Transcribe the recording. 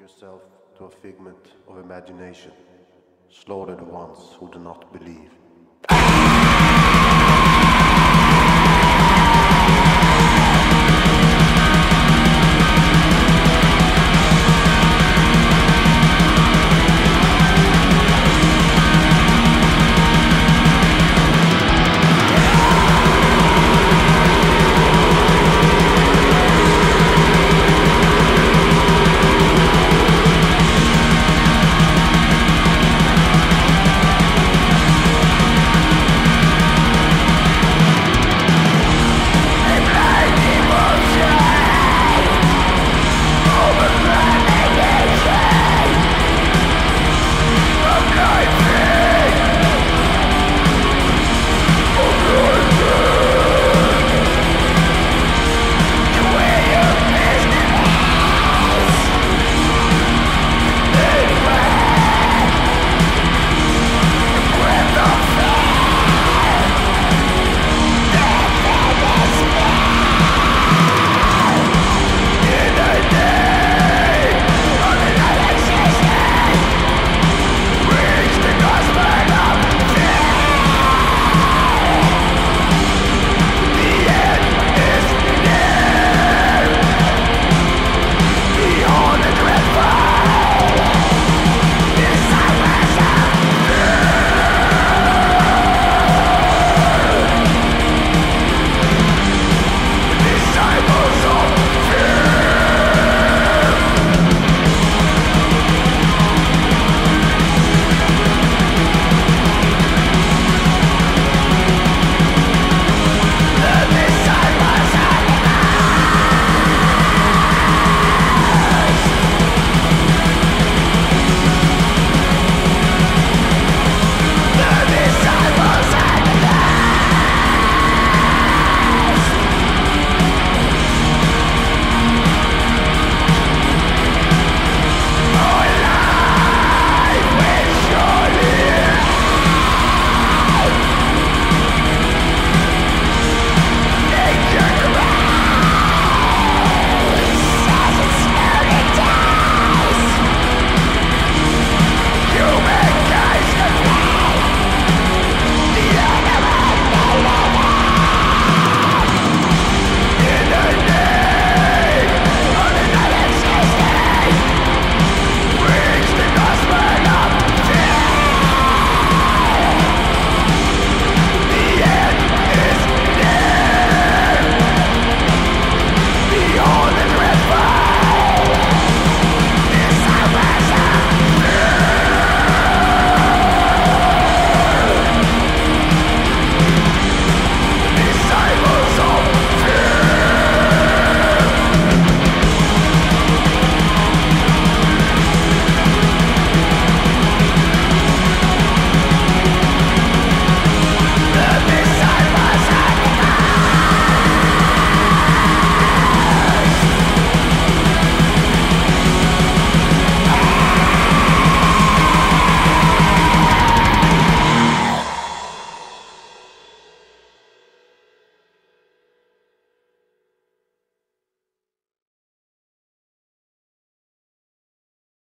yourself to a figment of imagination. Slaughter the ones who do not believe.